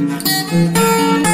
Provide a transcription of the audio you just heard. thank you